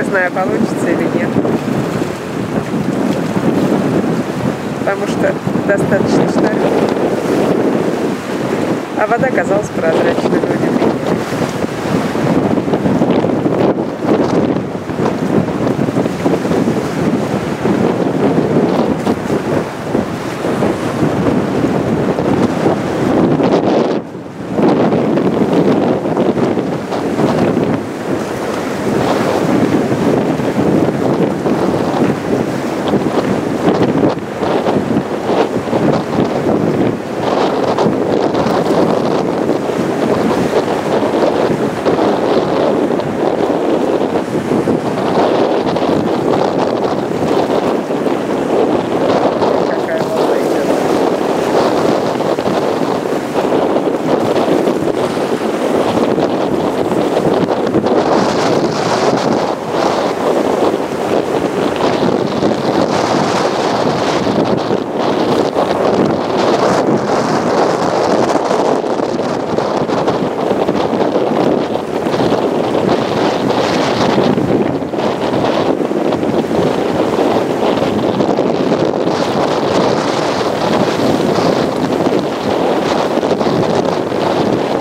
Не знаю, получится или нет. Потому что достаточно штормит. А вода казалась прозрачной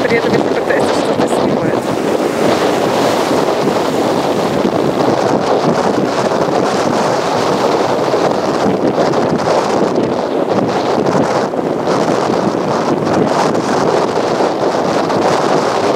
советовать, пытается что-то снимать.